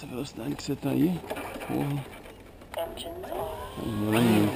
Essa velocidade que você tá aí, porra, vai demorar muito.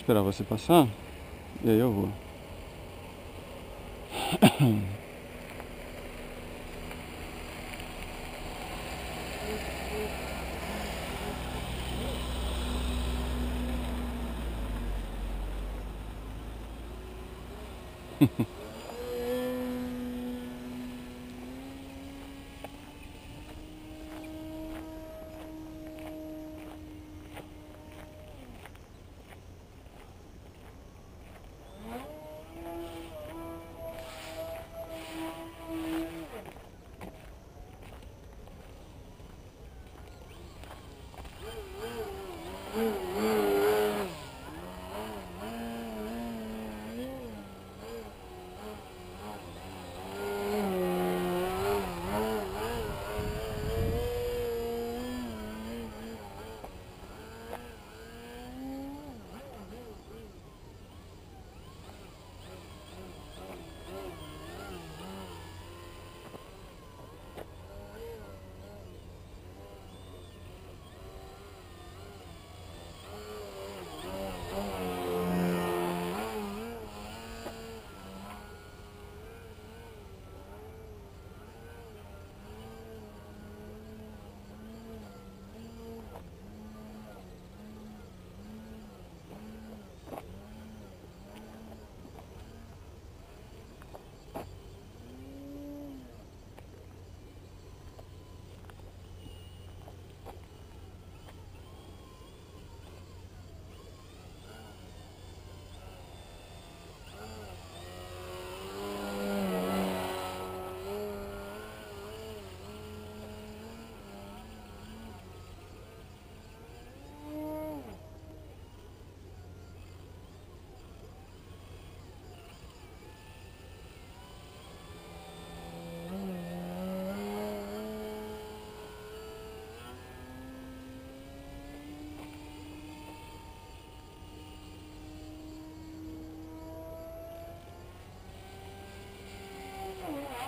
Esperar você passar e aí eu vou.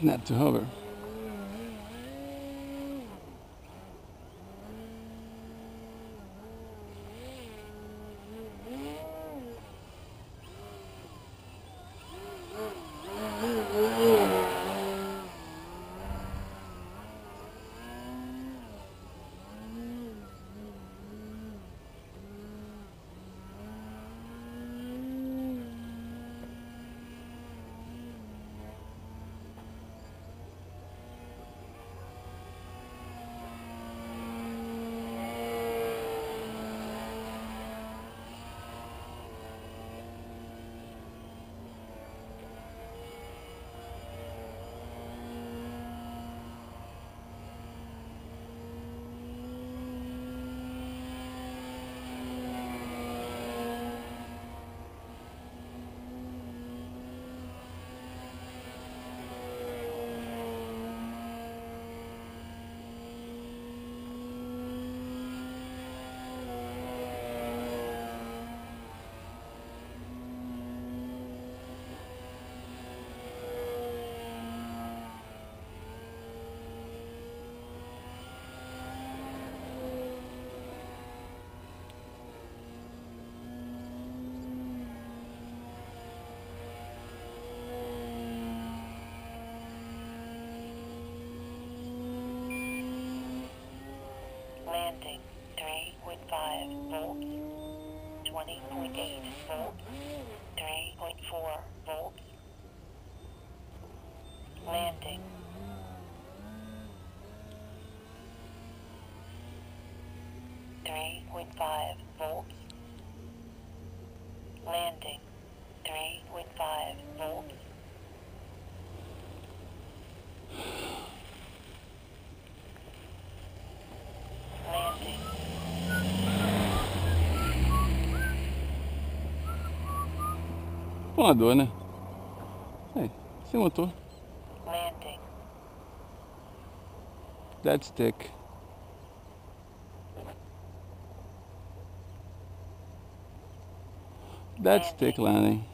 Snap to hover. Volts, 20.8 volts, 3.4 volts. Landing. Three point five volts. Landing. Three point five Planador, né? Aí, sem motor. Landing. Dead stick. Dead stick landing.